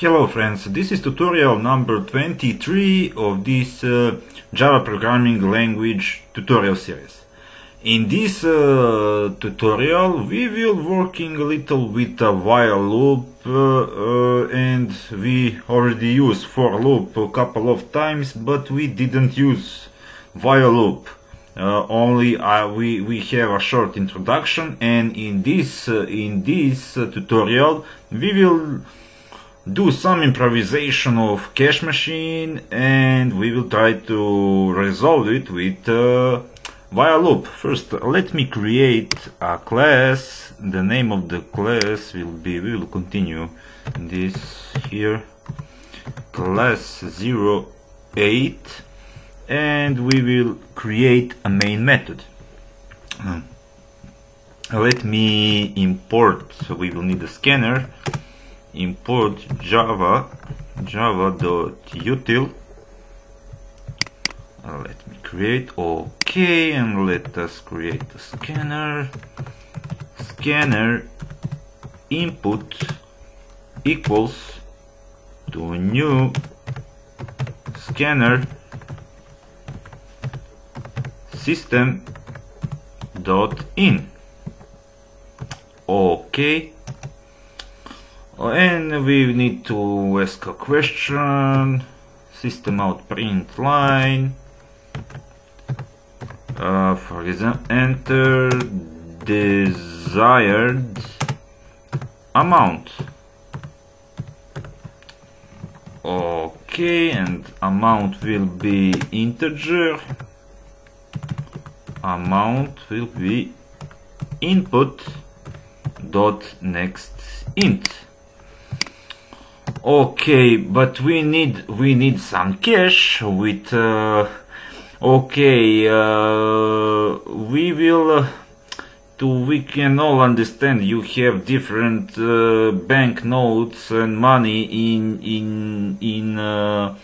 Hello friends, this is tutorial number 23 of this uh, Java programming language tutorial series. In this uh, tutorial we will working a little with a while loop uh, uh and we already used for loop a couple of times but we didn't use while loop. Uh, only uh, we we have a short introduction and in this in this tutorial we will do some improvisation of cash machine and we will try to resolve it with uh, while loop. First let me create a class. The name of the class will be, we will continue this here, class 08 and we will create a main method. Let me import, so we will need a scanner import java java.util uh, let me create okay and let us create a scanner. Scanner input equals to new scanner system dot in. Okay and we need to ask a question. System out print line. Uh, for example enter desired amount. Okay and amount will be integer. Amount will be input dot next int okay but we need we need some cash with uh, okay uh, we will uh, to we can all understand you have different uh, bank notes and money in in in uh,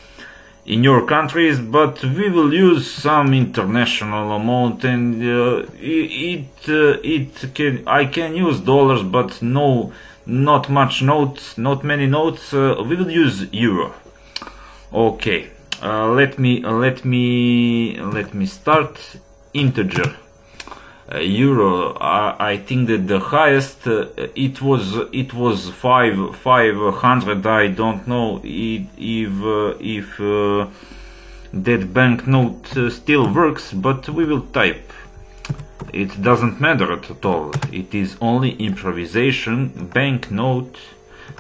in your countries but we will use some international amount and uh, it it can I can use dollars but no not much notes, not many notes. Uh, we will use euro. Okay, uh, let me let me let me start integer. Uh, euro. I think that the highest uh, it was it was five five hundred. I don't know if if, uh, if uh, that banknote still works, but we will type it doesn't matter at all. It is only improvisation, banknote.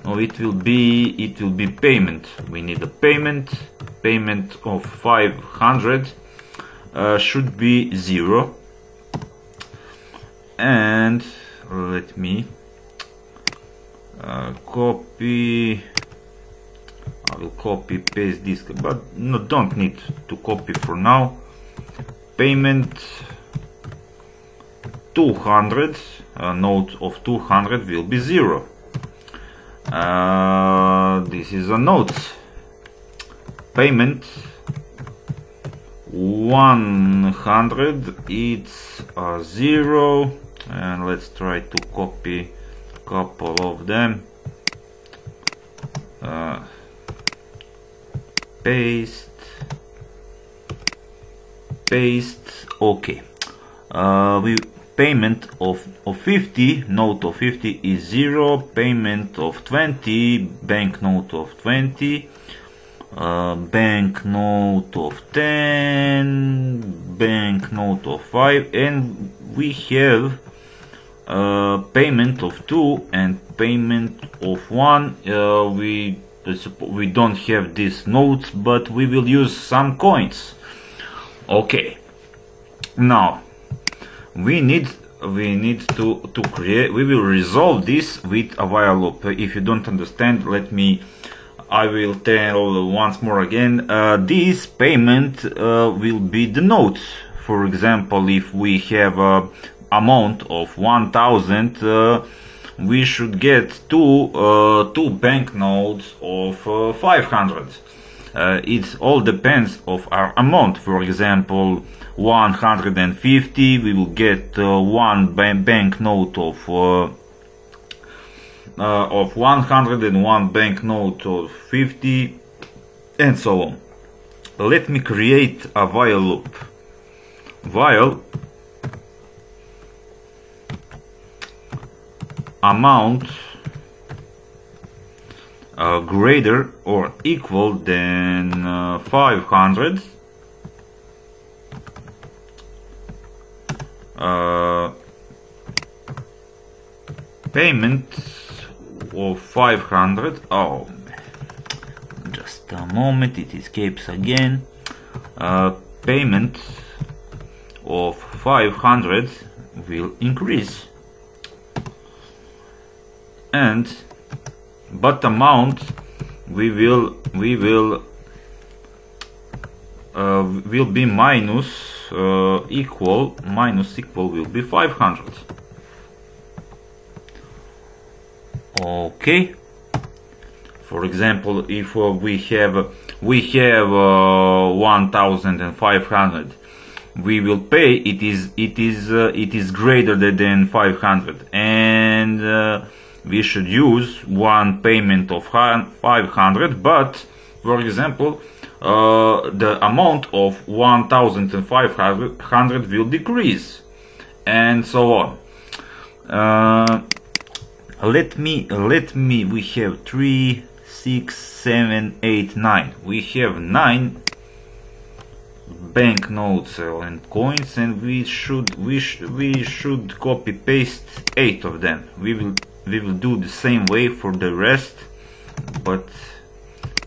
No, it will be it will be payment. We need a payment. Payment of 500 uh, should be zero. And let me uh, copy. I will copy paste this, but no, don't need to copy for now. Payment 200 uh, note of 200 will be 0 uh, this is a note. Payment 100 it's a 0 and let's try to copy a couple of them. Uh, paste paste okay. Uh, we payment of, of 50 note of 50 is 0 payment of 20 bank note of 20 uh, bank note of 10 bank note of 5 and we have uh, payment of 2 and payment of 1 uh, we we don't have these notes but we will use some coins. Okay. Now we need we need to to create we will resolve this with a while loop. If you don't understand let me I will tell once more again. Uh, this payment uh, will be the notes for example if we have a amount of 1000 uh, we should get two uh, two banknotes of uh, 500 uh, it all depends of our amount. For example 150 we will get uh, one bank note of uh, uh, of 100 and one banknote of 50 and so on. Let me create a while loop. While amount uh, greater or equal than uh, 500 uh, payment of 500 oh just a moment it escapes again. Uh, payment of 500 will increase. And but amount we will we will uh, will be minus uh, equal minus equal will be 500 okay. For example if uh, we have we have uh, 1500 we will pay it is it is uh, it is greater than 500 and uh, we should use one payment of 500 but for example uh, the amount of 1500 will decrease and so on. Uh, let me let me we have three six seven eight nine. We have nine banknotes and coins and we should we, sh we should copy paste eight of them. We will we will do the same way for the rest but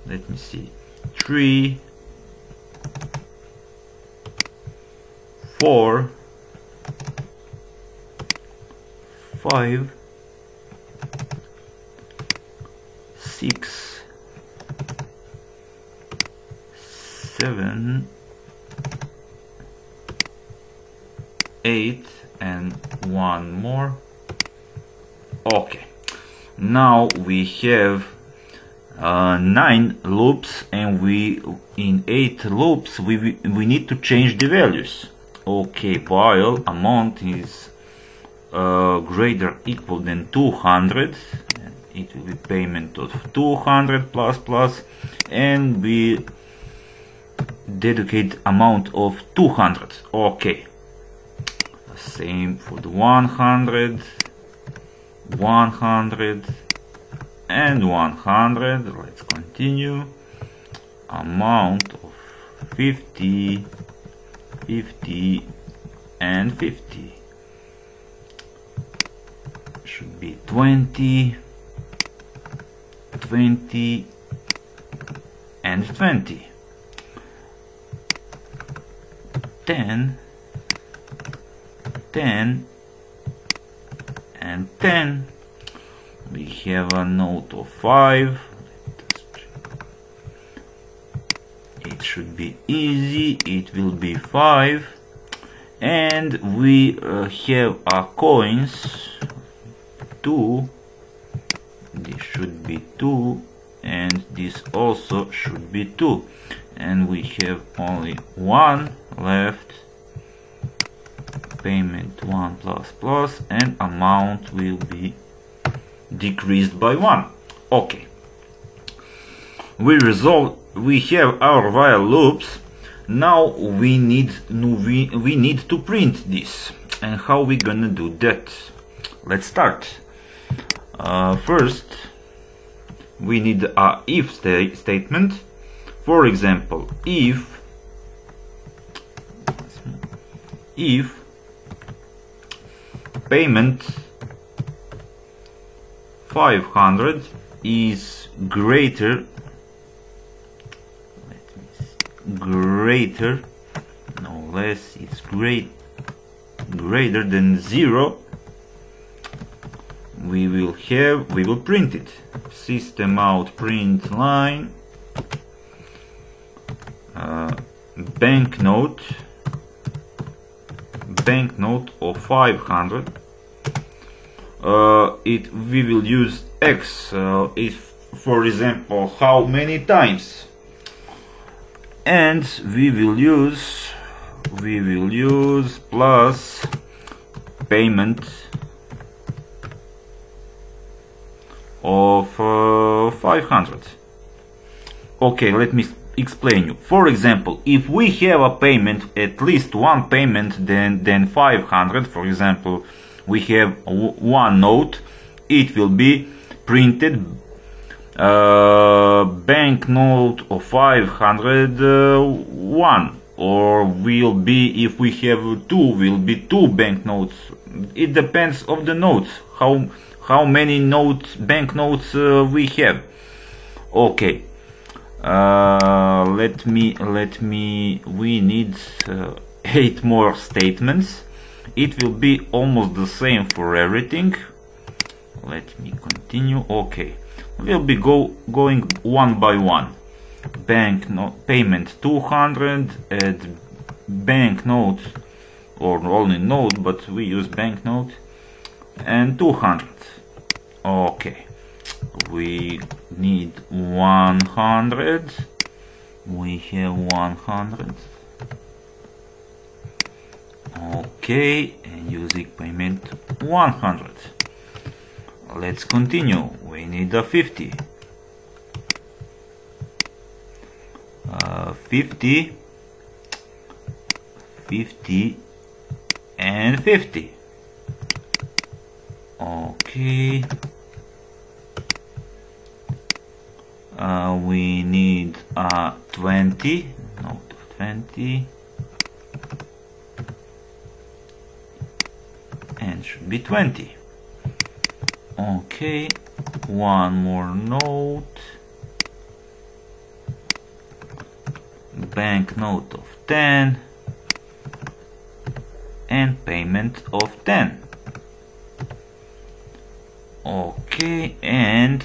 let me see three four five six seven eight and one more. Okay. Now we have uh, nine loops and we in eight loops we we need to change the values. Okay while amount is uh, greater equal than 200 it will be payment of 200 plus plus and we dedicate amount of 200 okay. Same for the 100 100 and 100 let's continue. Amount of 50 50 and 50 should be 20 20 and 20 10 10 and 10 we have a note of 5 it should be easy. It will be 5 and we uh, have a coins. 2 this should be 2 and this also should be 2 and we have only one left. Payment 1 plus plus. And amount will be decreased by 1 okay. We resolve we have our while loops. Now we need we, we need to print this. And how we gonna do that? Let's start. Uh, first we need a if sta statement. For example if if payment 500 is greater greater no less it's great greater than zero we will have we will print it. System out print line uh, banknote banknote of 500 uh, it we will use x uh, if for example how many times? And we will use we will use plus payment of uh, 500 okay let me explain you. For example if we have a payment at least one payment then then 500 for example we have one note. It will be printed uh, banknote of 501 or will be if we have two will be two banknotes it depends of the notes how how many notes banknotes uh, we have. Okay. Uh, let me let me we need uh, eight more statements it will be almost the same for everything. Let me continue. Okay. We'll be go going one by one. Bank no payment 200 at bank note or only note but we use bank note and 200 okay. We need 100 we have 100 okay and using payment 100 let's continue. We need a 50 uh, 50 50 and 50 okay uh, we need a 20 note of 20 and should be 20 okay one more note. Bank note of 10 and payment of 10 okay and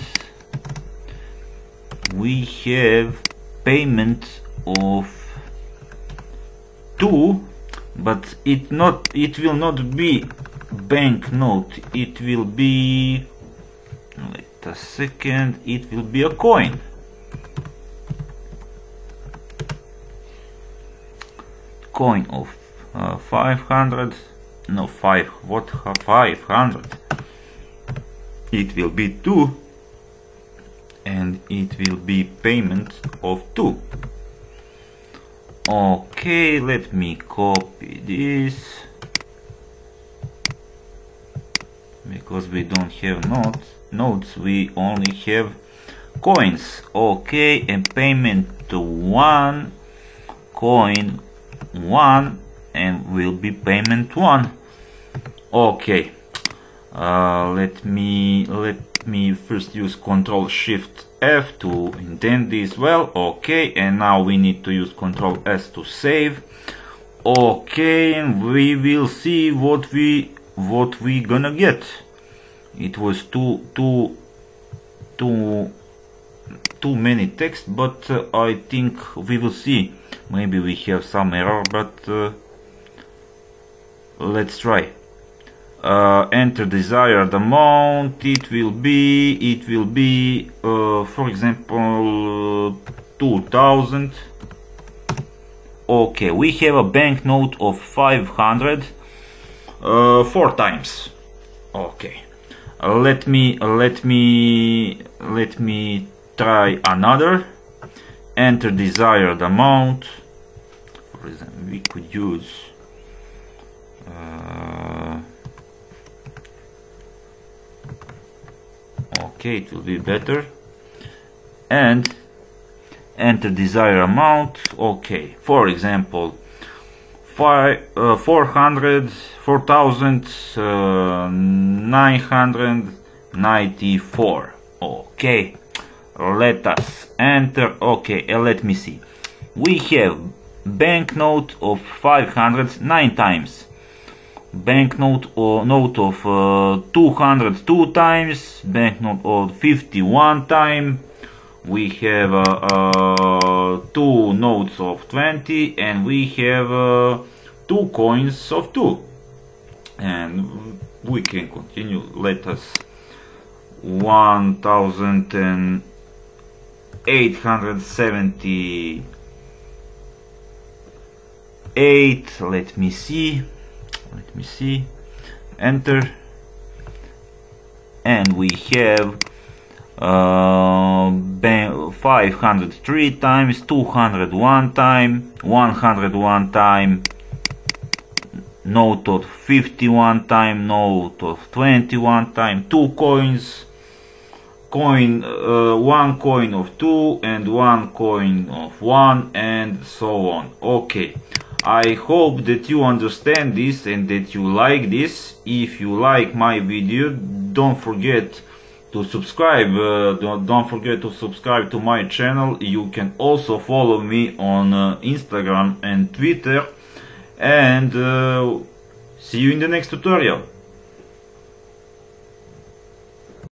we have payment of 2 but it not it will not be banknote. It will be wait a second it will be a coin. Coin of uh, 500 no 5 what 500 it will be 2 and it will be payment of 2 okay let me copy this because we don't have notes notes we only have coins. Okay and payment to one coin one and will be payment one. Okay uh, let me let me first use control shift F to indent this well. Okay and now we need to use control S to save. Okay and we will see what we what we gonna get. It was too too too too many text but uh, I think we will see. Maybe we have some error but uh, let's try. Uh, enter desired amount. It will be it will be uh, for example 2000 okay we have a banknote of 500 uh, four times. Okay. Let me let me let me try another. Enter desired amount. For example we could use uh, okay it will be better. And enter desired amount. Okay. For example five, uh, 400 4994 okay let us enter. Okay uh, let me see. We have banknote of 500 nine times. Banknote or note of uh, 200 two times. Banknote of 51 time we have uh, uh, two notes of 20 and we have uh, two coins of 2 and we can continue. Let us 1878 let me see. Let me see. Enter. And we have uh, 503 times, 201 time, 101 time, note of 51 time, note of 21 time, two coins, coin, uh, one coin of two and one coin of one and so on. Okay. I hope that you understand this and that you like this. If you like my video, don't forget to subscribe. Uh, don't, don't, forget to subscribe to my channel. You can also follow me on uh, Instagram and Twitter. And uh, see you in the next tutorial.